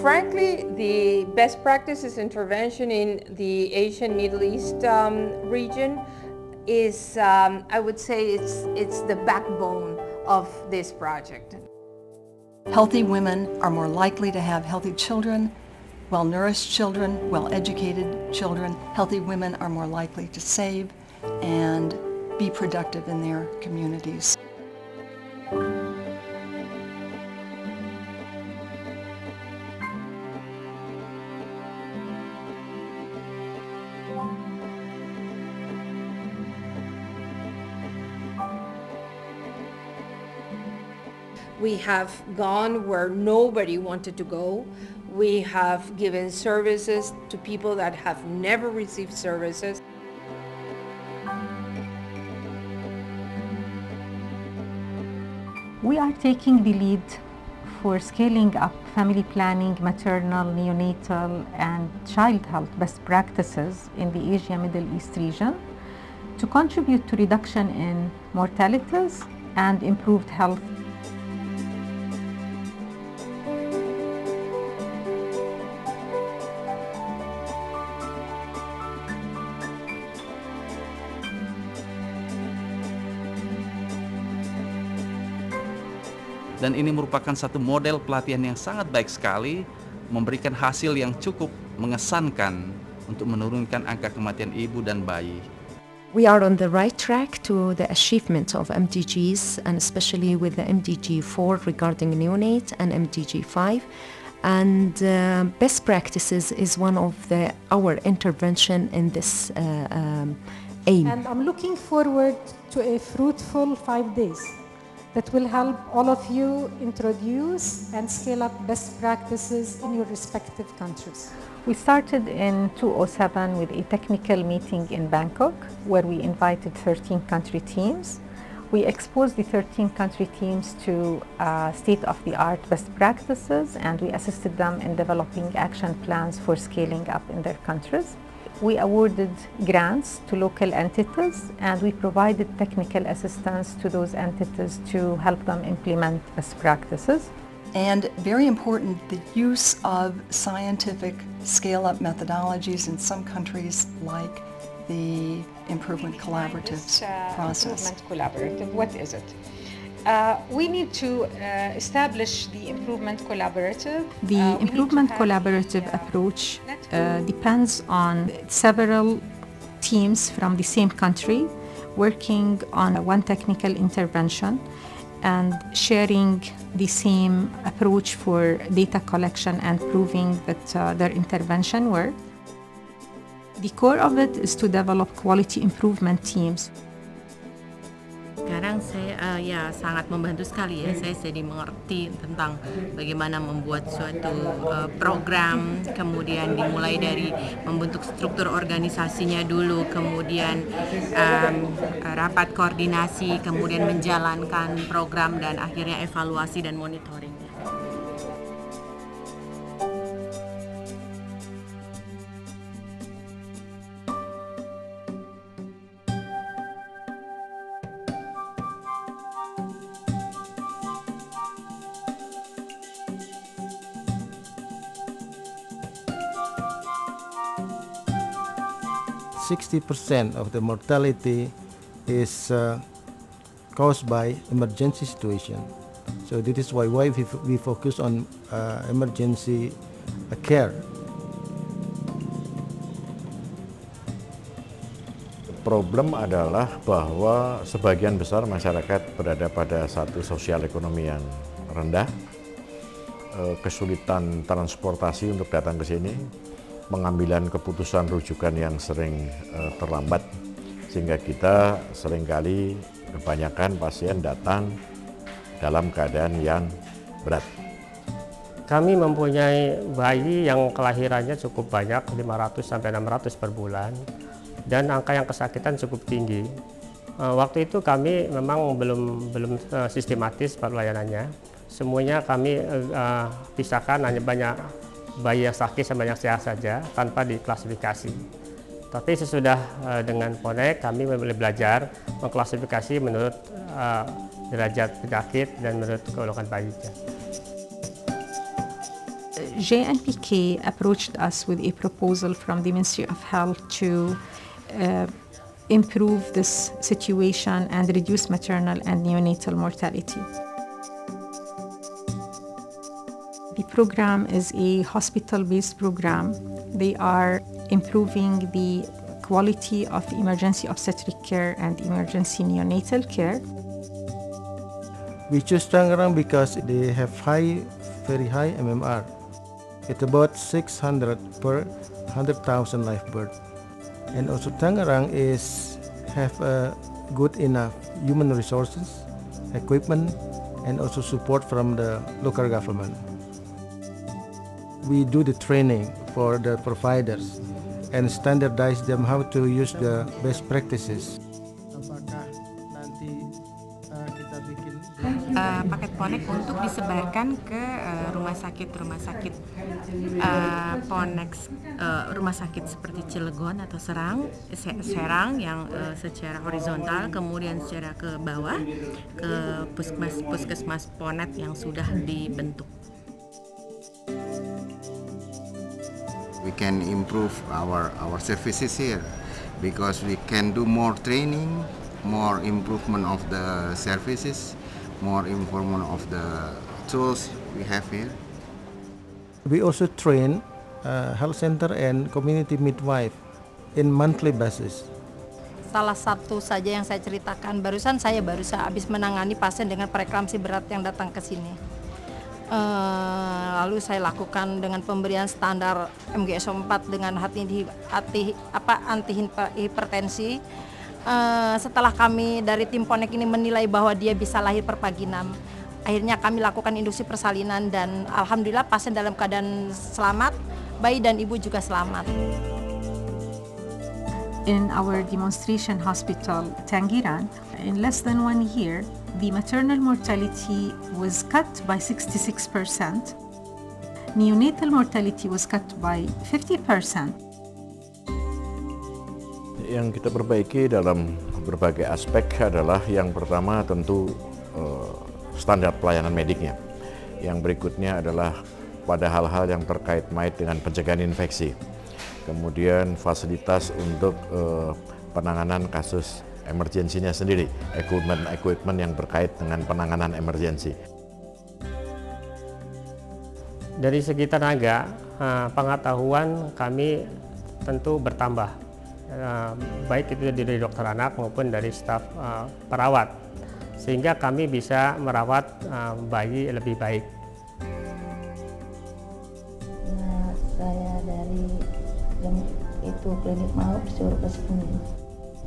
Frankly, the best practices intervention in the Asian Middle East um, region is, um, I would say, it's, it's the backbone of this project. Healthy women are more likely to have healthy children, well-nourished children, well-educated children. Healthy women are more likely to save and be productive in their communities. We have gone where nobody wanted to go. We have given services to people that have never received services. We are taking the lead for scaling up family planning, maternal, neonatal, and child health best practices in the Asia Middle East region to contribute to reduction in mortalities and improved health dan ini merupakan satu model pelatihan yang sangat baik sekali, memberikan hasil yang cukup mengesankan untuk menurunkan angka kematian ibu dan bayi. We are on the right track to the achievement of MDGs and especially with the MDG 4 regarding neonate and MDG 5 and uh, best practices is one of the our intervention in this uh, um, aim. And I'm looking forward to a fruitful five days that will help all of you introduce and scale up best practices in your respective countries. We started in 2007 with a technical meeting in Bangkok where we invited 13 country teams. We exposed the 13 country teams to uh, state-of-the-art best practices and we assisted them in developing action plans for scaling up in their countries. We awarded grants to local entities and we provided technical assistance to those entities to help them implement best practices. And very important, the use of scientific scale-up methodologies in some countries like the Improvement Collaboratives uh, process. Improvement Collaborative, what is it? Uh, we need to uh, establish the Improvement Collaborative. The Uh, we need to Improvement Collaborative the, uh, approach uh, depends on several teams from the same country working on one technical intervention and sharing the same approach for data collection and proving that uh, their intervention worked. The core of it is to develop quality improvement teams. saya sangat membantu sekali ya. Saya jadi mengerti tentang bagaimana membuat suatu uh, program kemudian dimulai dari membentuk struktur organisasinya dulu kemudian um, rapat koordinasi kemudian menjalankan program dan akhirnya evaluasi dan monitoring. 60% of the mortality is uh, caused by emergency situation. So this is why, why we, we focus on uh, emergency uh, care. Problem adalah bahwa sebagian besar masyarakat berada pada satu sosial ekonomi yang rendah, eh, kesulitan transportasi untuk datang ke sini, pengambilan keputusan rujukan yang sering eh, terlambat, sehingga kita sering kali kebanyakan pasien datang dalam keadaan yang berat. Kami mempunyai bayi yang kelahirannya cukup banyak, 500 sampai 600 per bulan, dan angka yang kesakitan cukup tinggi. Eh, Waktu itu kami memang belum belum eh, sistematis pelayanannya. Semuanya kami eh, pisahkan hanya banyak bayi yang sakit sama yang sehat saja tanpa diklasifikasi. Tapi sesudah eh, dengan Ponek kami boleh belajar mengklasifikasi menurut eh, derajat penyakit dan menurut keolokan bayinya. JNPK approached us with a proposal from the Ministry of Health to uh, improve this situation and reduce maternal and neonatal mortality. The program is a hospital-based program. They are improving the quality of emergency obstetric care and emergency neonatal care. We choose Tangerang because they have high, very high MMR. It's about 600 per 100,000 live birth. And also Tangerang is have a good enough human resources, equipment, and also support from the local government. We do the training for the providers and standardize them how to use the best practices. uh, paket Ponek untuk disebarkan ke uh, rumah sakit rumah sakit uh, Ponex uh, rumah sakit seperti Cilegon atau Serang Serang yang uh, secara horizontal kemudian secara ke bawah ke puskesmas puskesmas Ponet yang sudah dibentuk. We can improve our our services here because we can do more training, more improvement of the services more information of the tools we have here. We also train uh, health center and community midwife in monthly basis. Salah satu saja yang saya ceritakan, barusan saya baru habis menangani pasien dengan preeklamsi berat yang datang ke sini. Uh, lalu saya lakukan dengan pemberian standar MGSO 4 dengan hati, hati apa anti hipertensi uh, setelah kami dari tim Ponek ini menilai bahwa dia bisa lahir per pagi 6 akhirnya kami lakukan induksi persalinan dan alhamdulillah pasien dalam keadaan selamat bayi dan ibu juga selamat. In our demonstration hospital Tangiran in less than one year the maternal mortality was cut by 66% neonatal mortality was cut by 50% yang kita perbaiki dalam berbagai aspek adalah yang pertama tentu uh, standar pelayanan mediknya. Yang berikutnya adalah pada hal-hal yang terkait mait dengan pencegahan infeksi. Kemudian fasilitas untuk uh, penanganan kasus emergensinya sendiri, equipment-equipment yang terkait dengan penanganan emergensi. Dari segi tenaga, eh, pengetahuan kami tentu bertambah uh, baik itu dari dokter anak maupun dari staf uh, perawat sehingga kami bisa merawat bayi lebih baik. Nah, saya dari yang itu klinik mau suruh ke sini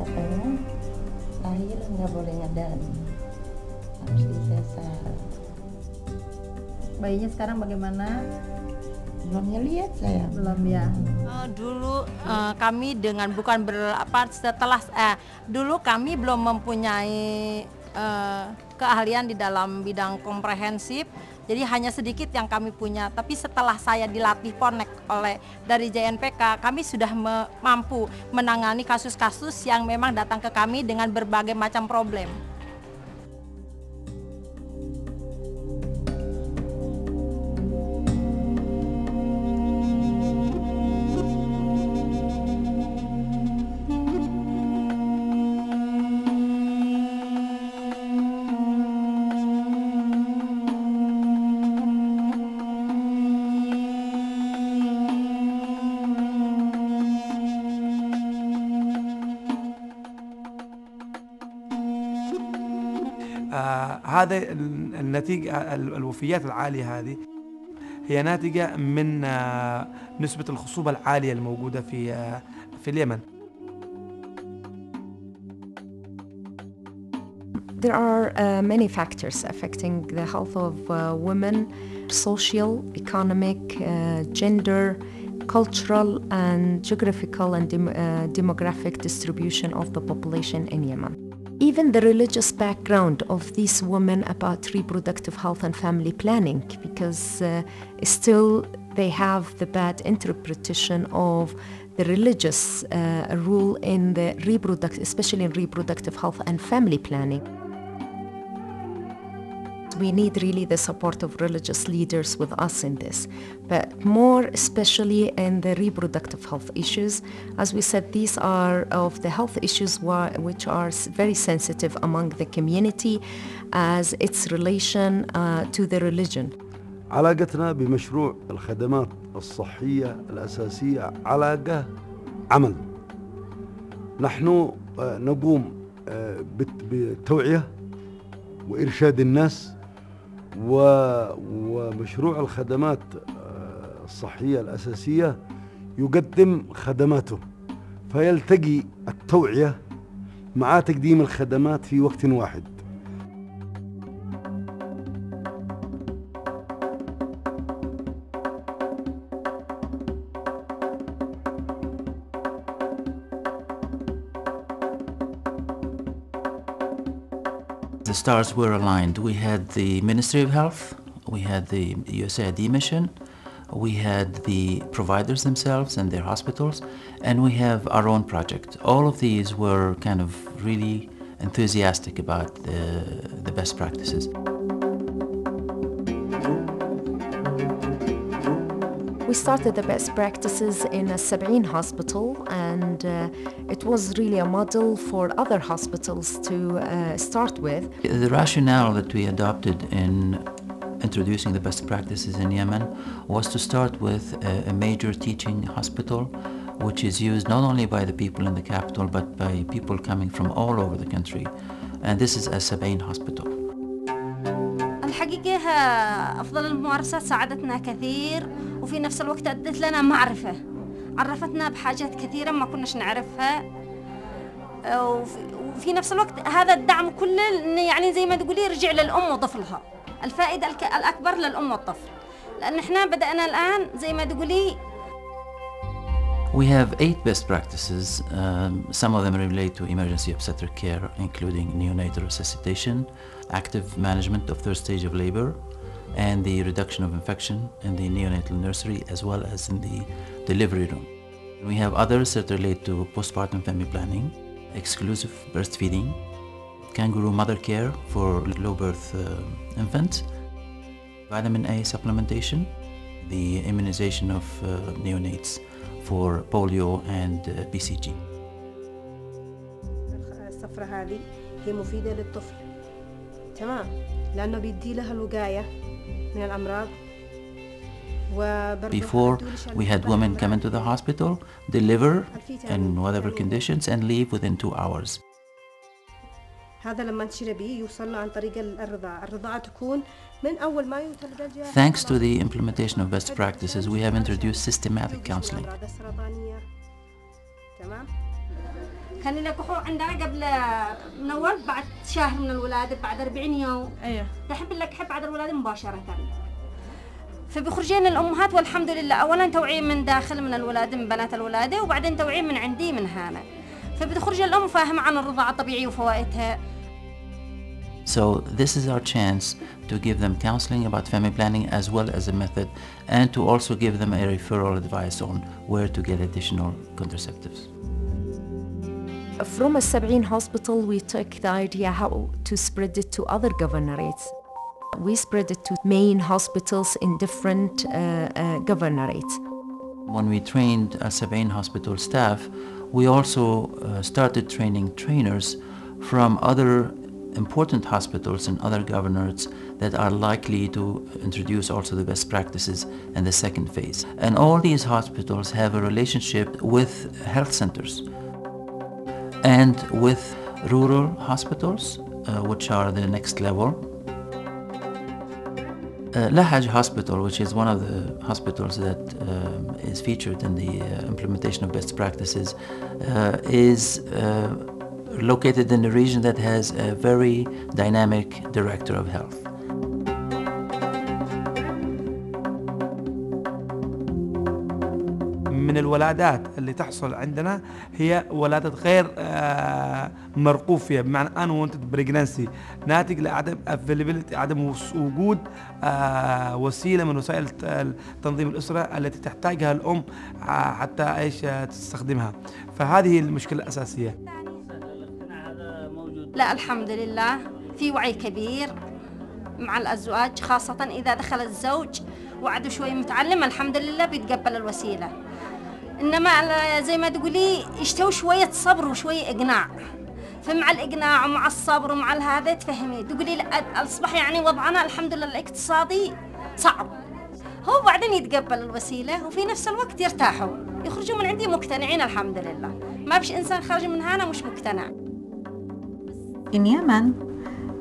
katanya lahir nggak boleh ngadan harus disesar. Bayinya sekarang bagaimana? belum ngelihat saya belum ya uh, dulu uh, kami dengan bukan ber apa setelah eh dulu kami belum mempunyai uh, keahlian di dalam bidang komprehensif jadi hanya sedikit yang kami punya. Tapi setelah saya dilatih ponek oleh dari JNPK kami sudah me mampu menangani kasus-kasus yang memang datang ke kami dengan berbagai macam problem هذا النتيجة الوفيات العالية هذه هي ناتجة من نسبة الخصوبة العالية الموجودة في في اليمن. There are uh, many factors affecting the health of uh, women, social, economic, uh, gender, cultural and geographical and dem demographic distribution of the population in Yemen. Even the religious background of these women about reproductive health and family planning because uh, still they have the bad interpretation of the religious uh, rule in the reproductive especially in reproductive health and family planning we need really the support of religious leaders with us in this, but more especially in the reproductive health issues. As we said, these are of the health issues wha- which are s- very sensitive among the community as its relation uh, to the religion. علاقتنا بمشروع الخدمات الصحية الأساسية علاقة عمل نحن آه، نقوم آه، بت- بالتوعية وإرشاد الناس و- ومشروع الخدمات آه، الصحية الأساسية يقدم خدماته فيلتقي التوعية مع تقديم الخدمات في وقت واحد. Stars were aligned. We had the Ministry of Health, we had the USAID mission, we had the providers themselves and their hospitals, and we have our own project. All of these were kind of really enthusiastic about the, the best practices. We started the best practices in a Sab'in hospital, and uh, it was really a model for other hospitals to uh, start with. The rationale that we adopted in introducing the best practices in Yemen was to start with a, a major teaching hospital which is used not only by the people in the capital but by people coming from all over the country. And this is a Sabain hospital. الحقيقة ها- أفضل الممارسات ساعدتنا كثير وفي نفس الوقت أدت لنا معرفة. عرفتنا بحاجات كثيرة ما كناش نعرفها. آه، وفي- نفس الوقت هذا الدعم كله يعني زي ما تقولي رجع للأم وطفلها. الفائدة الأكبر للأم والطفل. لأن إحنا بدأنا الآن زي ما تقولي We have eight best practices. Um, some of them relate to emergency obstetric care, including neonatal resuscitation, active management of third stage of labor, and the reduction of infection in the neonatal nursery as well as in the delivery room. We have others that relate to postpartum family planning, exclusive breastfeeding, kangaroo mother care for low birth uh, infants, vitamin A supplementation, the immunization of uh, neonates for polio and uh, BCG. الصفرة هذه هي مفيدة للطفل تمام لأنه بيدي لها الوقاية من الأمراض وبرضه before, we had women come into the hospital, deliver in whatever conditions, and leave within two hours. Thanks to the implementation of best practices, we have introduced systematic counseling. كان يلقحوا عندنا قبل من أول بعد شهر من الولادة بعد 40 يوم. أيوه. تحب اللقحة بعد الولادة؟ مباشرة. فبيخرجين الأمهات والحمد لله. أولا توعية من داخل من الولادة من بنات الولادة وبعدين توعية من عندي من هنا. فبتخرج الأم فاهمة عن الرضاعة الطبيعية وفوائدها. So this is our chance to give them counseling about family planning as well as a method and to also give them a referral advice on where to get additional contraceptives. From a Sab'in hospital, we took the idea how to spread it to other governorates. We spread it to main hospitals in different uh, uh, governorates. When we trained Al Sabain hospital staff, we also uh, started training trainers from other important hospitals and other governorates that are likely to introduce also the best practices in the second phase. And all these hospitals have a relationship with health centers and with rural hospitals, uh, which are the next level. Uh, Lahaj Hospital, which is one of the hospitals that um, is featured in the uh, implementation of best practices, uh, is uh, located in a region that has a very dynamic director of health. من الولادات اللي تحصل عندنا هي ولادة غير آه، مرغوب فيها بمعنى unwanted pregnancy. ناتج لعدم availability عدم وجود آه، وسيلة من وسائل تنظيم الأسرة التي تحتاجها الأم ع- حتى إيش آه، تستخدمها. فهذه المشكلة الأساسية. لا الحمد لله في وعي كبير مع الأزواج خاصة إذا دخل الزوج وعده شوي متعلم الحمد لله بيتقبل الوسيلة. إنما على- زي ما تقولي يشتوي شوية صبر وشوية إقناع. فمع الإقناع ومع الصبر ومع هذا تفهمي. تقولي لا أصبح يعني وضعنا الحمد لله الاقتصادي صعب. هو بعدين يتقبل الوسيلة وفي نفس الوقت يرتاحوا. يخرجوا من عندي مقتنعين الحمد لله. ما فيش إنسان خارج من هنا مش مقتنع. In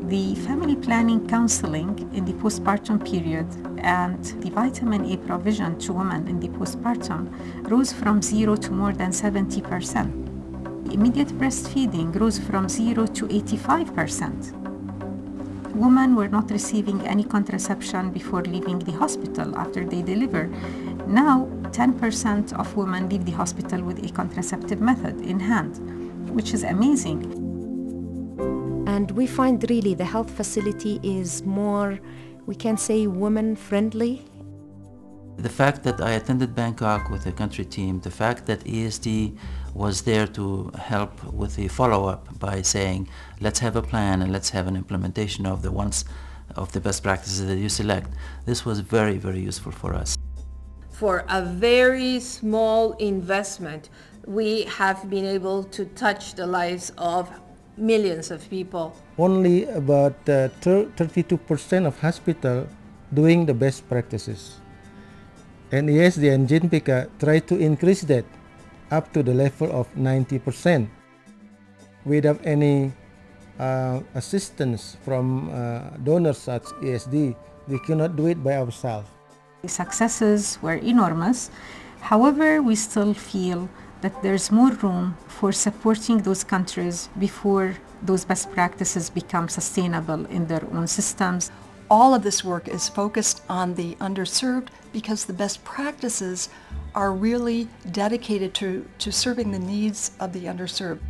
the family planning counseling in the postpartum period and the vitamin A provision to women in the postpartum rose from zero to more than 70%. Immediate breastfeeding rose from zero to 85%. Women were not receiving any contraception before leaving the hospital after they deliver. Now, 10% of women leave the hospital with a contraceptive method in hand, which is amazing. And we find really the health facility is more, we can say, women friendly. The fact that I attended Bangkok with the country team, the fact that ESD was there to help with the follow-up by saying, let's have a plan and let's have an implementation of the ones of the best practices that you select, this was very, very useful for us. For a very small investment, we have been able to touch the lives of millions of people. Only about uh, 32% of hospital doing the best practices. And ESD and JNPK try to increase that up to the level of 90%. Without any uh, assistance from uh, donors such as ESD, we cannot do it by ourselves. The successes were enormous. However, we still feel that there's more room for supporting those countries before those best practices become sustainable in their own systems. All of this work is focused on the underserved because the best practices are really dedicated to, to serving the needs of the underserved.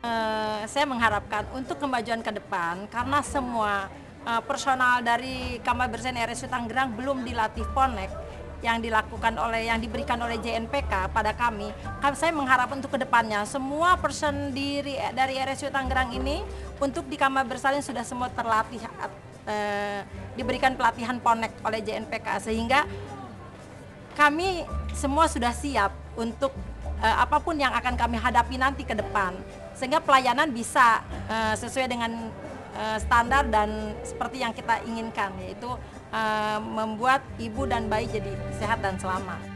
Eh, saya mengharapkan untuk kemajuan ke depan karena semua eh, personal dari Kamar Bersalin RSU Tangerang belum dilatih ponek yang dilakukan oleh yang diberikan oleh JNPK pada kami. Kami saya mengharap untuk ke depannya semua person diri dari RSU Tangerang ini untuk di Kamar Bersalin sudah semua terlatih eh, diberikan pelatihan ponek oleh JNPK sehingga kami semua sudah siap untuk eh, apa pun yang akan kami hadapi nanti ke depan sehingga pelayanan bisa eh, sesuai dengan eh, standar dan seperti yang kita inginkan yaitu eh, membuat ibu dan bayi jadi sehat dan selamat.